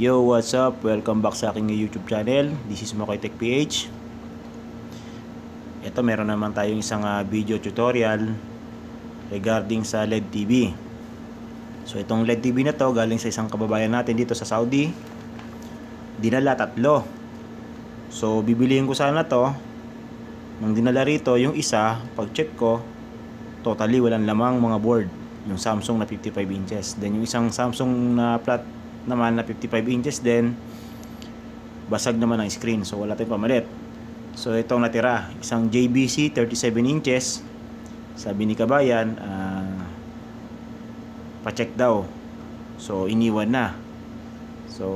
Yo, what's up? Welcome back sa aking YouTube channel. This is Makoy Tech PH. Ito, meron naman tayong isang ah, video tutorial regarding sa LED TV. So, itong LED TV na to galing sa isang kababayan natin dito sa Saudi. Dinala tatlo. So, bibiliin ko sana to. Nang dinala rito, yung isa, pag check ko, totally walang lamang mga board. Yung Samsung na 55 inches. Then, yung isang Samsung na flat naman na 55 inches din basag naman ang screen so wala tayong pamalit. So itong natira isang JBC 37 inches. Sabi ni Kabayan uh, pa-check daw. So iniwan na. So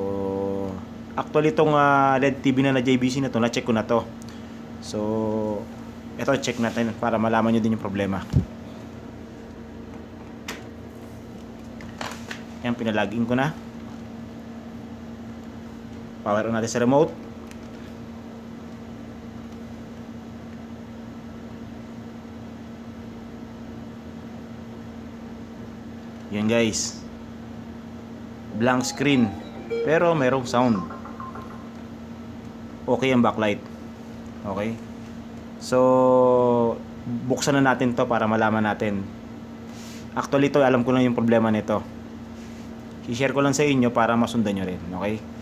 actually itong uh, LED TV na na JBC na to na-check ko na to. So ito check natin para malaman nyo din yung problema. Yan pinalagin ko na Power on natin sa remote. Yan guys. Blank screen. Pero merong sound. Okay ang backlight. Okay. So, buksan na natin to para malaman natin. Actually to alam ko lang yung problema nito. I-share ko lang sa inyo para masundan nyo rin. Okay.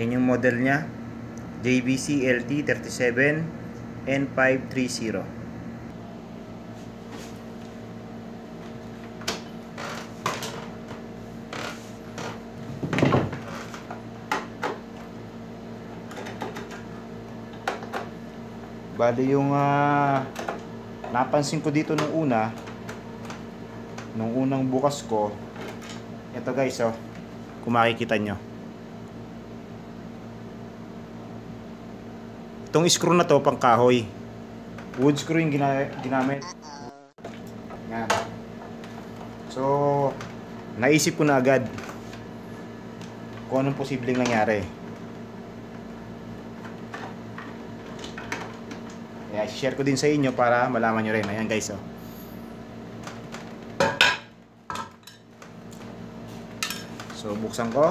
Yan yung model niya. JVC LT37 N530. Bali yung uh, napansin ko dito nung una nung unang bukas ko ito guys oh kung makikita nyo Itong screw na to pang kahoy. Wood screw yung gina ginamit. Yan. So, naisip ko na agad kung anong posibleng nangyari. Kaya share ko din sa inyo para malaman nyo rin. Ayan guys, oh. So, buksan ko.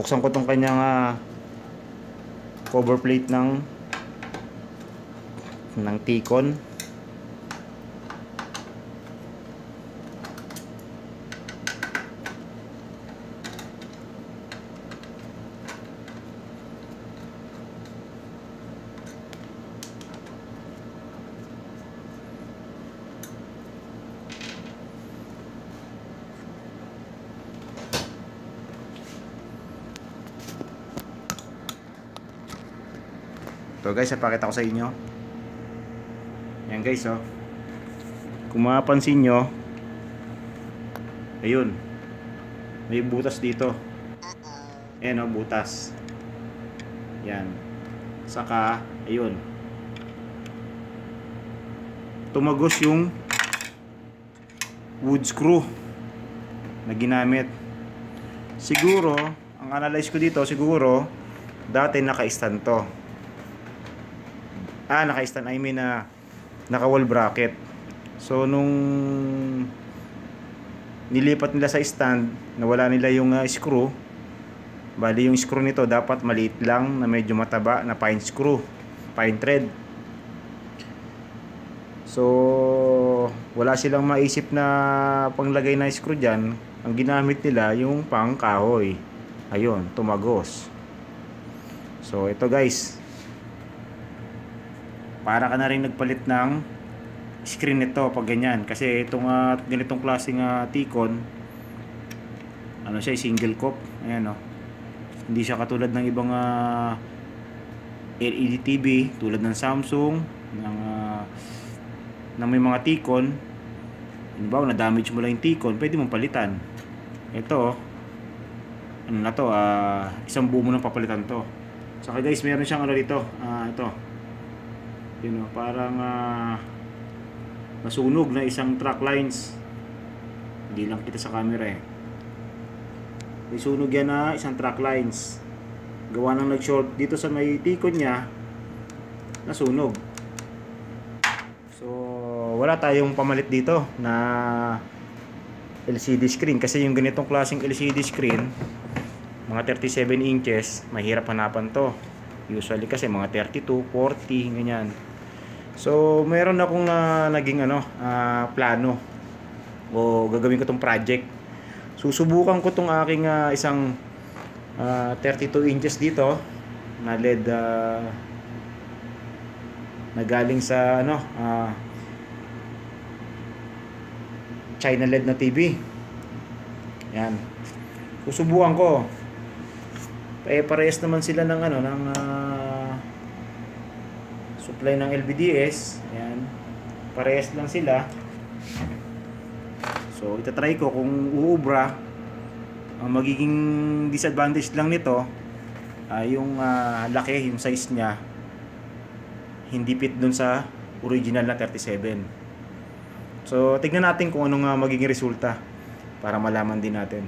Buksan ko tong kanyang uh, cover plate ng ng Ticon So guys, ipakita ko sa inyo. Yan guys, oh. Kung mapapansin nyo, ayun, may butas dito. Ayan oh, butas. Yan. Saka, ayun. Tumagos yung wood screw na ginamit. Siguro, ang analyze ko dito, siguro, dati naka-stand to ah naka-stand I mean na uh, naka wall bracket. So nung nilipat nila sa stand nawala nila yung uh, screw. Bali yung screw nito dapat maliit lang na medyo mataba na pine screw pine thread. So wala silang maisip na panglagay na screw dyan. Ang ginamit nila yung pang kahoy ayun tumagos. So ito guys para ka na rin nagpalit ng screen nito pag ganyan. Kasi itong uh, ganitong klaseng uh, T-Con ano siya single cop ayan o hindi siya katulad ng ibang uh, LED TV tulad ng Samsung ng uh, ng may mga T-Con. Halimbawa na damage mo lang yung T-Con pwede mong palitan. Ito ano na to uh, isang buo mo nang papalitan to. Saka guys meron siyang ano dito uh, ito you know, parang uh, nasunog na isang track lines. Hindi lang kita sa camera eh. May sunog yan na isang track lines. Gawa ng nag short dito sa may tikon niya nasunog. So wala tayong pamalit dito na LCD screen. Kasi yung ganitong klaseng LCD screen mga 37 inches mahirap hanapan to. Usually kasi mga 32, 40 ganyan So, meron akong uh, naging ano, uh, plano o gagawin ko tong project. Susubukan ko tong aking uh, isang uh, 32 inches dito na LED uh, na galing sa ano, uh, China LED na TV. Yan. Susubukan ko. Eh parehas naman sila ng ano ng uh, supply ng LBDS ayan. Parehas lang sila. So itatry ko kung uubra. Ang magiging disadvantage lang nito uh, yung uh, laki yung size niya. Hindi fit dun sa original na 37 so tignan natin kung anong uh, magiging resulta para malaman din natin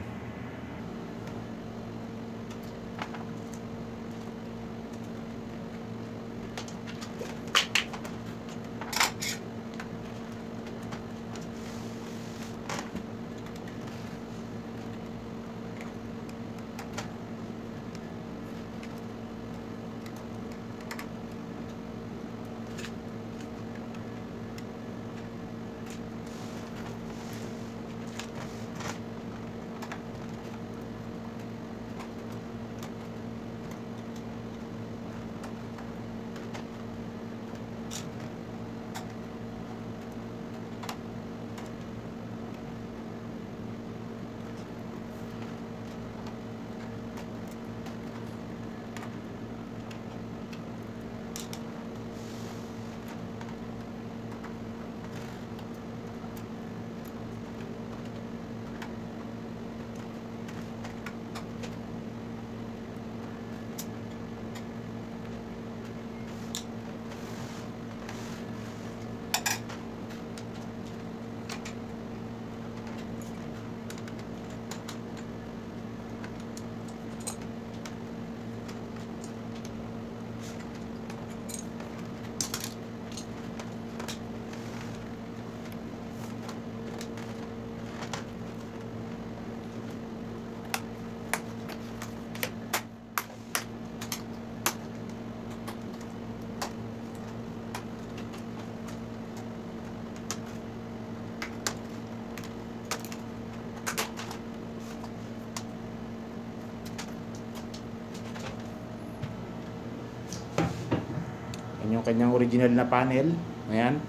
yung kanyang original na panel. Ayan.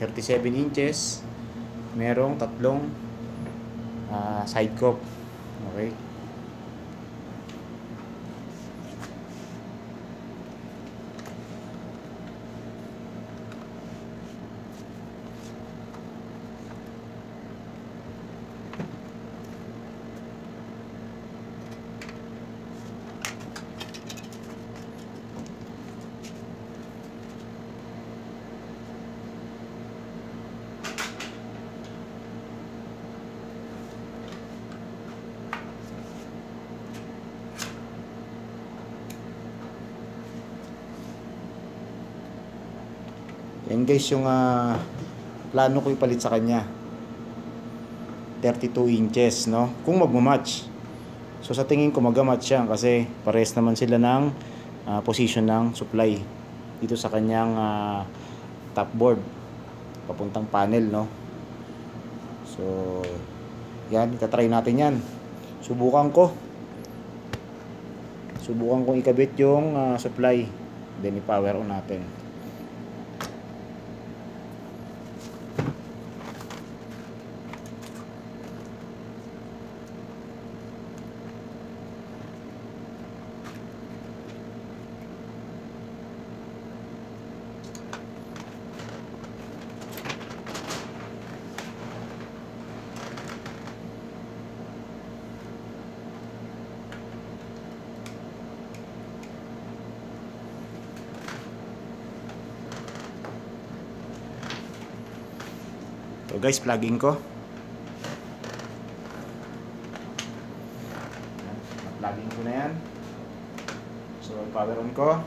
37 inches. Merong tatlong uh, side cup okay Yan guys yung uh, plano ko ipalit sa kanya. 32 inches, no? Kung magmamatch. So sa tingin ko magamatch siya kasi pares naman sila ng uh, position ng supply dito sa kanyang uh, top board papuntang panel, no? So yan, itatry natin yan. Subukan ko. Subukan kong ikabit yung uh, supply. Then i-power on natin. So guys, plugging ko. Plugging ko na yan. So power on ko.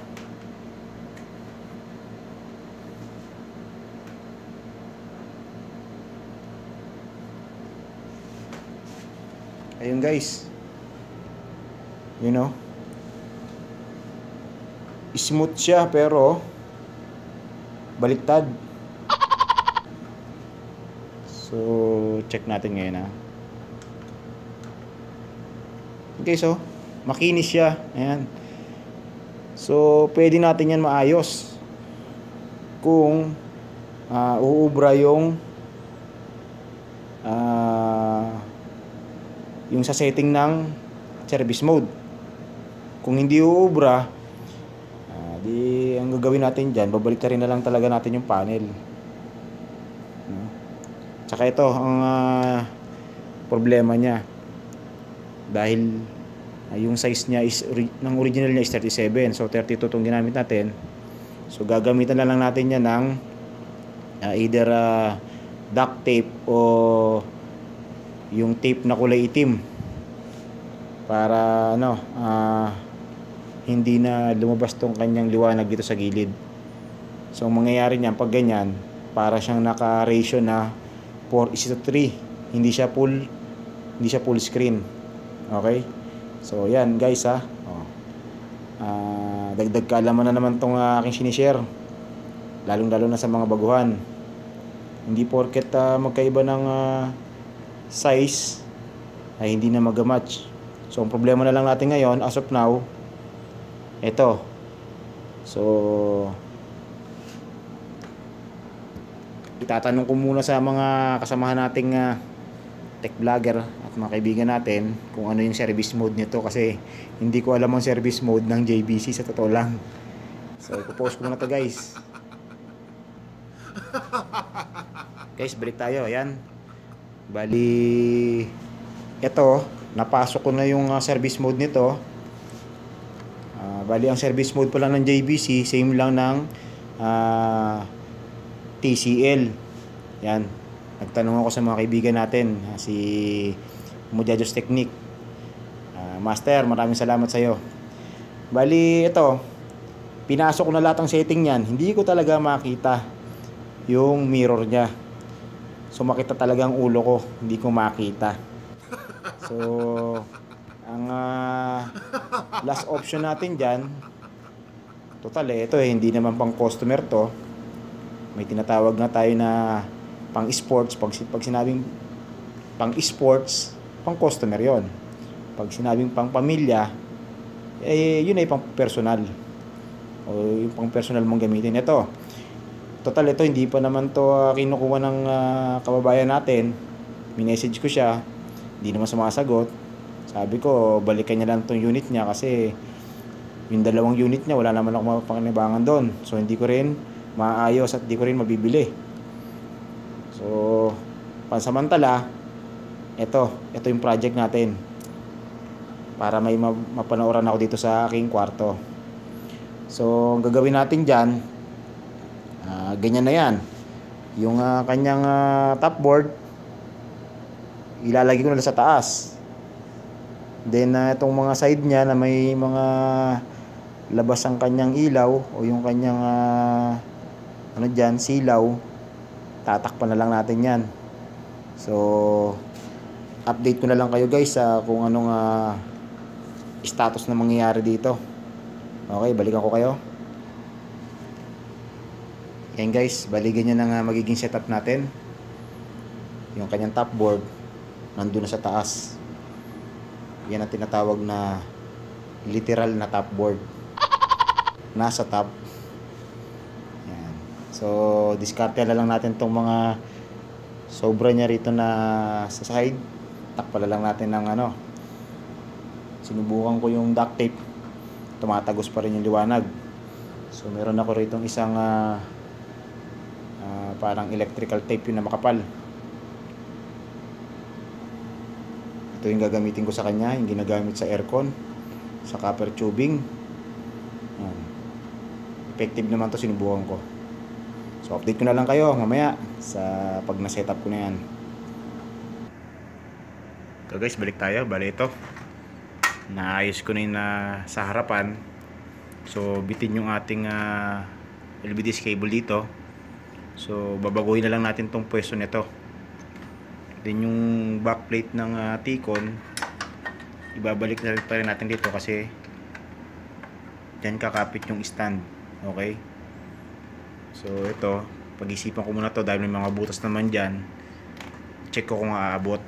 Ayun guys. You know. Smooth siya pero baliktad. So, check natin ngayon ha. Okay, so, makinis siya. Ayan. So, pwede natin yan maayos. Kung uh, uubra yung uh, yung sa setting ng service mode. Kung hindi uubra, uh, di ang gagawin natin dyan, babalik na lang talaga natin yung panel. Tsaka ito, ang uh, problema niya. Dahil uh, yung size niya is ng original niya is 37. So 32 itong ginamit natin. So gagamitan na lang natin yan ng uh, either uh, duct tape o yung tape na kulay itim para ano uh, hindi na lumabas tong kanyang liwanag dito sa gilid so ang mangyayari niyan pag ganyan para siyang naka ratio na 4 is to 3 hindi siya full hindi siya full screen okay so yan guys ha oh. uh, dagdag kaalaman na naman tong uh, aking sinishare lalong lalo na sa mga baguhan hindi porket uh, magkaiba ng uh, size ay hindi na mag-match. So, ang problema na lang natin ngayon, as of now, ito. So, itatanong ko muna sa mga kasamahan nating uh, tech vlogger at mga kaibigan natin kung ano yung service mode nito kasi hindi ko alam ang service mode ng JBC sa totoo lang. So, ipopost ko muna to guys. Guys, balik tayo. Ayan. Bali, ito, napasok ko na yung uh, service mode nito. Uh, bali, ang service mode pala ng JBC, same lang ng uh, TCL. Yan. Nagtanong ako sa mga kaibigan natin, uh, si Mujajos Technique. Uh, Master, maraming salamat sa iyo. Bali, ito, pinasok ko na lahat ng setting niyan. Hindi ko talaga makita yung mirror niya. So makita talaga ang ulo ko, hindi ko makita. So ang uh, last option natin diyan total eh, ito eh, hindi naman pang customer to. May tinatawag na tayo na pang sports. Pag, pag sinabing pang sports, pang customer yon. Pag sinabing pang pamilya, eh yun ay pang personal. O yung pang personal mong gamitin. Ito, total ito hindi pa naman to uh, kinukuha ng uh, kababayan natin minessage ko siya hindi naman sumasagot sabi ko balikan niya lang tong unit niya kasi yung dalawang unit niya wala naman ako mapapakinabangan doon so hindi ko rin maayos at hindi ko rin mabibili. So pansamantala ito ito yung project natin para may mapanooran ako dito sa aking kwarto. So ang gagawin natin dyan uh, ganyan na yan. Yung uh, kanyang uh, top board ilalagay ko na sa taas. Then uh, itong mga side niya na may mga labas ang kanyang ilaw o yung kanyang uh, ano dyan, silaw tatakpan na lang natin yan so update ko na lang kayo guys sa uh, kung anong uh, status na mangyayari dito okay balikan ko kayo yan guys, bali ganyan na nga magiging setup natin. Yung kanyang top board, nandun na sa taas. Yan ang tinatawag na literal na top board. Nasa top. So, diskarte na lang natin tong mga sobra niya rito na sa side. Takpala lang natin ng ano. Sinubukan ko yung duct tape. Tumatagos pa rin yung liwanag. So, meron ako rito isang uh, uh, parang electrical tape yun na makapal ito yung gagamitin ko sa kanya yung ginagamit sa aircon sa copper tubing Yan. effective naman to sinubukan ko So update ko na lang kayo mamaya sa pag na-setup ko na yan. So guys, balik tayo. Bali ito. Naayos ko na yung na sa harapan. So bitin yung ating uh, LVDS cable dito. So babaguhin na lang natin tong pwesto nito. Then yung backplate ng uh, Ticon ibabalik na rin pa rin natin dito kasi dyan kakapit yung stand. Okay? So ito, pag-isipan ko muna to dahil may mga butas naman dyan. Check ko kung aabot.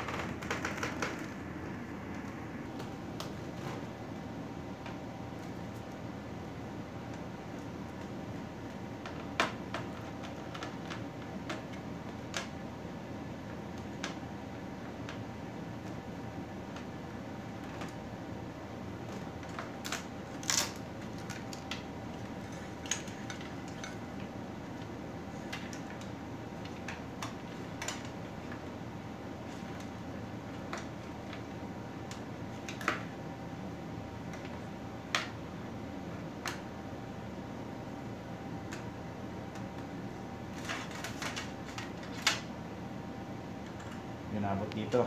Ginabot dito.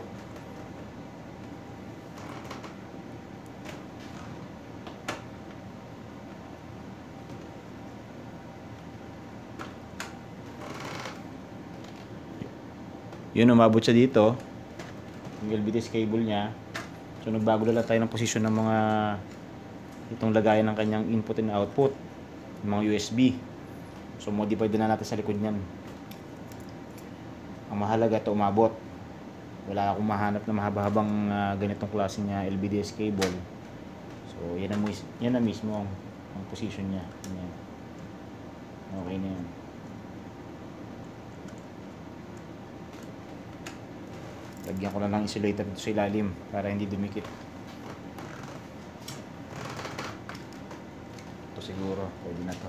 Yun, umabot siya dito. Yung LVDS cable niya. So, nagbago na tayo ng posisyon ng mga itong lagayan ng kanyang input and output. Yung mga USB. So, modify din na natin sa likod niyan. Ang mahalaga ito umabot. Wala akong mahanap na mahaba-habang uh, ganitong klaseng uh, LVDS cable. So, yan na, yan na mismo ang, ang position niya. Yan. Okay na yan. Lagyan ko na lang insulator dito sa ilalim para hindi dumikit. Ito siguro, pwede na to.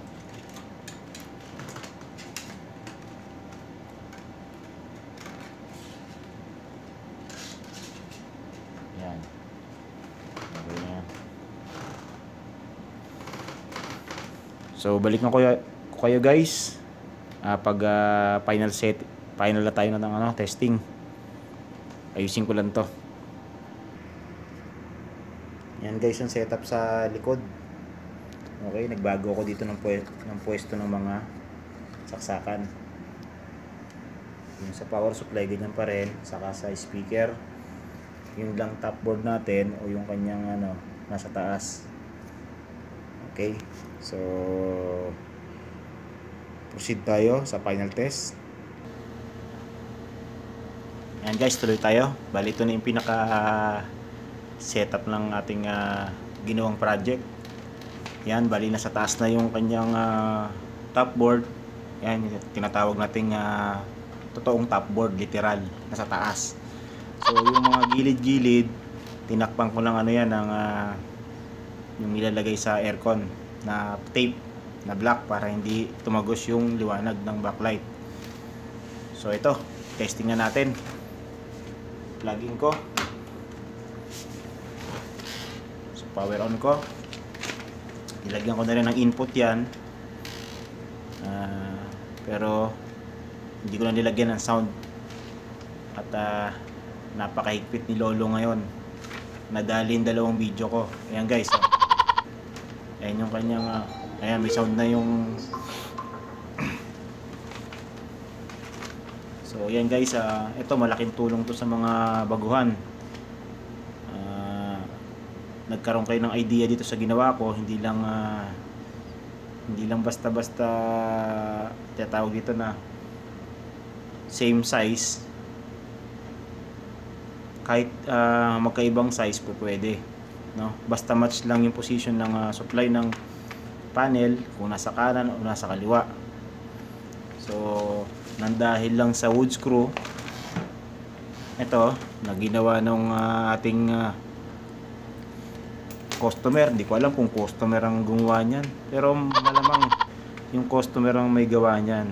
Yan. Okay na yan. So, balik na ko, ko kayo guys. Uh, pag uh, final set, final na tayo na ng ano, testing. Ayusin ko lang to. Yan guys yung setup sa likod. Okay nagbago ako dito ng, pwe ng pwesto ng mga saksakan. Yung sa power supply ganyan pa rin. Saka sa speaker. Yung lang top board natin o yung kanyang ano nasa taas. Okay so proceed tayo sa final test Ayan guys, tuloy tayo. Bali ito na yung pinaka setup ng ating uh, ginawang project. Yan, bali na sa taas na yung kanyang uh, top board. Yan, tinatawag nating uh, totoong top board, literal, nasa taas. So yung mga gilid-gilid, tinakpan ko lang ano yan ng uh, yung nilalagay sa aircon na tape na black para hindi tumagos yung liwanag ng backlight. So ito, testing na natin. Plug ko. So power on ko. Ilagyan ko na rin ng input yan. Uh, pero hindi ko na nilagyan ng sound. At uh, napakahigpit ni Lolo ngayon. Nadali dalawang video ko. Ayan guys oh. Ayan yung kanyang uh, ayan may sound na yung So yan guys, uh, ito malaking tulong to sa mga baguhan. Uh, nagkaroon kayo ng idea dito sa ginawa ko, hindi lang uh, hindi lang basta-basta tinatawag dito na same size. Kahit uh, magkaibang size po pwede, no? Basta match lang yung position ng uh, supply ng panel kung nasa kanan o nasa kaliwa. So, nang dahil lang sa wood screw. Ito na ginawa ng uh, ating uh, customer. Hindi ko alam kung customer ang gumawa niyan. Pero malamang yung customer ang may gawa niyan.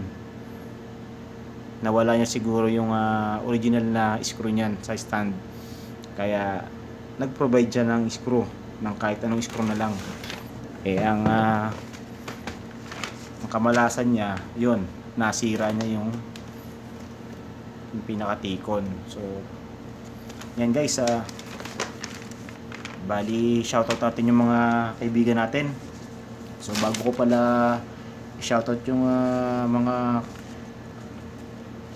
Nawala niya siguro yung uh, original na screw niyan sa stand. Kaya nag-provide siya ng screw ng kahit anong screw na lang. Eh ang uh, ang kamalasan niya yun nasira niya yung yung pinakatikon. So yan guys ah bali shoutout natin yung mga kaibigan natin. So bago ko pala shoutout yung ah, mga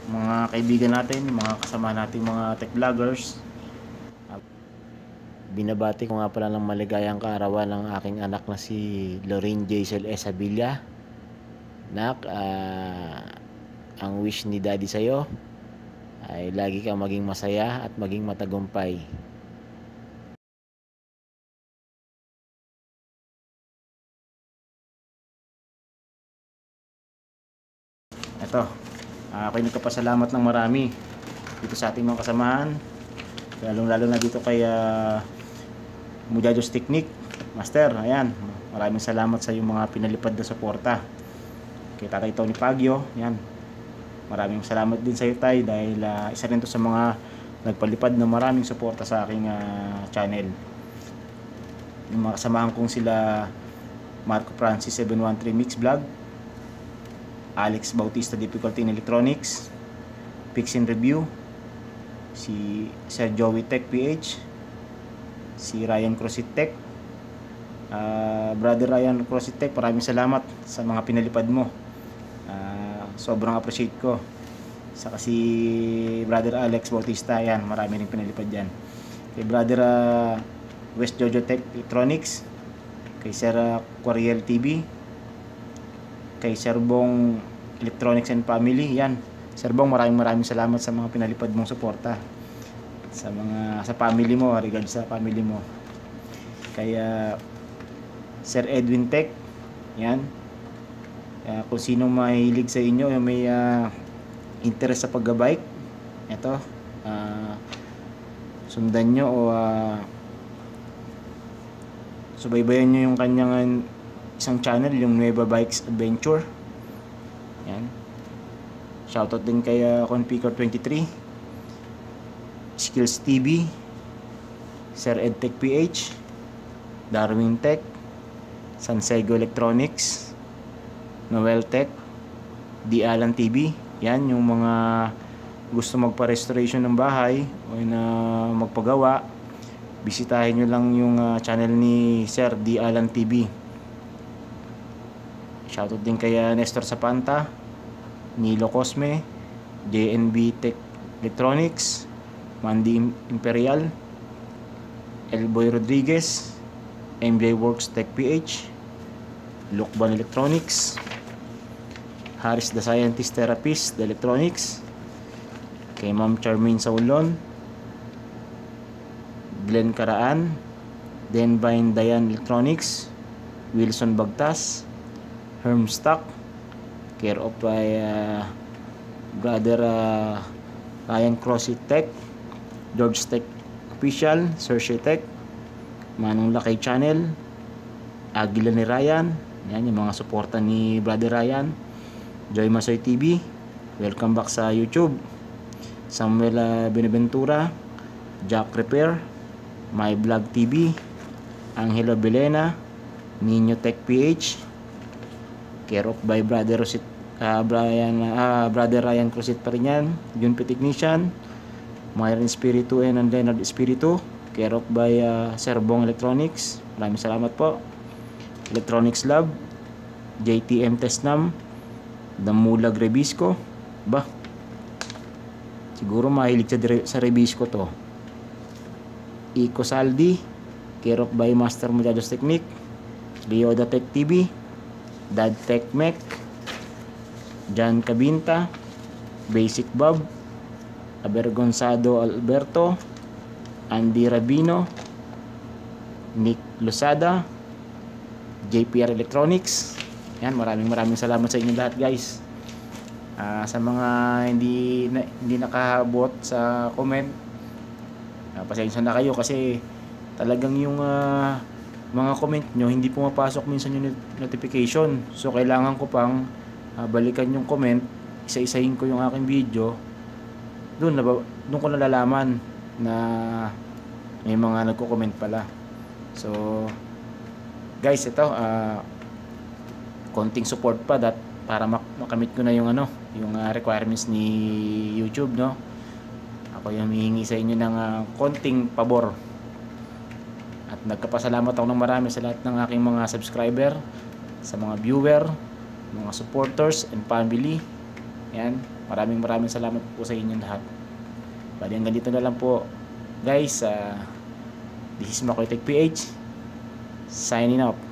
mga kaibigan natin mga kasama nating mga tech vloggers Binabati ko nga pala ng maligayang kaarawan ng aking anak na si Lorraine Jaisel Esabilla. Nak, ah, ang wish ni Daddy sa'yo ay lagi kang maging masaya at maging matagumpay. Ito, uh, ako'y nagkapasalamat ng marami dito sa ating mga kasamahan. Lalong lalo na dito kay uh, Mujajos Technique. Master, ayan. Maraming salamat sa yung mga pinalipad na suporta. Kay Tatay Tony Pagyo, ayan. Maraming salamat din sa iyo tay dahil uh, isa rin to sa mga nagpalipad ng maraming suporta sa aking uh, channel. Yung mga kong sila Marco Francis 713 Mix Vlog, Alex Bautista Difficulty in Electronics, Pix in Review, si Sir Joey Tech PH, si Ryan Crosit Tech, uh, Brother Ryan Crosit Tech, maraming salamat sa mga pinalipad mo. Uh, sobrang appreciate ko. Saka si Brother Alex Bautista, yan, marami rin pinalipad yan. Kay Brother uh, West Jojo Tech Electronics, kay Sir uh, Quariel TV, kay Sir Bong Electronics and Family, yan. Sir Bong, maraming maraming salamat sa mga pinalipad mong suporta. Sa mga sa family mo, regard sa family mo. Kaya Sir Edwin Tech, yan. Uh, kung sino mahilig sa inyo, may uh, interest sa pagga-bike, ito, uh, sundan nyo o uh, subaybayan nyo yung kanyang isang channel, yung Nueva Bikes Adventure. Yan. Shoutout din kay uh, Conpicker 23, Skills TV, Sir EdTech PH, Darwin Tech, Sansego Electronics, Noel Tech, D. Alan TV. Yan yung mga gusto magpa-restoration ng bahay o na magpagawa. Bisitahin nyo lang yung uh, channel ni Sir D. Alan TV. Shoutout din kay uh, Nestor Sapanta, Nilo Cosme, JNB Tech Electronics, Mandy Imperial, Elboy Rodriguez, MJ Works Tech PH, Lukban Electronics, Harris the Scientist Therapist the Electronics, kay Ma'am Charmaine Saulon, Glenn Karaan, Denvine Dayan Electronics, Wilson Bagtas, Hermstock, care of by uh, brother uh, Ryan Crossy Tech, George Tech Official, Searchy Tech, Manong Lakay Channel, Agila ni Ryan, yan yung mga suporta ni brother Ryan, Joy Masoy TV, welcome back sa YouTube, Samuel uh, Benaventura, Jack Repair, My Vlog TV, Angelo Belena, Nino Tech PH, care of by brother Rosit uh, Brian uh, brother Ryan Crusit pa rin yan. Junpe Technician Myron Espiritu and Leonard Espiritu. Care of by uh, Sir Electronics. Maraming salamat po. Electronics Lab JTM Tesnam Damulag Rebisco. Ba? Siguro mahilig sa, sa Rebisco to. Eco Saldi care of by Master Mujados Technique Leoda Tech TV Dad Tech Mech, John Cabinta, Basic Bob, Abergonzado Alberto, Andy Rabino, Nick Losada, JPR Electronics. Yan, maraming maraming salamat sa inyo lahat guys. Uh, sa mga hindi na, hindi nakahabot sa comment, uh, pasensya na kayo kasi talagang yung uh, mga comment nyo, hindi pumapasok minsan yung notification. So, kailangan ko pang uh, balikan yung comment, isa-isahin ko yung aking video. Doon, doon ko nalalaman na may mga nagko-comment pala. So, guys, ito, uh, konting support pa that para mak- makamit ko na yung ano, yung ah, requirements ni YouTube, no? Ako yung humihingi sa inyo ng ah, konting pabor. At nagkapasalamat ako ng marami sa lahat ng aking mga subscriber, sa mga viewer, mga supporters and family. Yan, maraming maraming salamat po sa inyo lahat. Bali hanggang dito na lang po. Guys, ah, this is Makoy Tech PH. Signing out.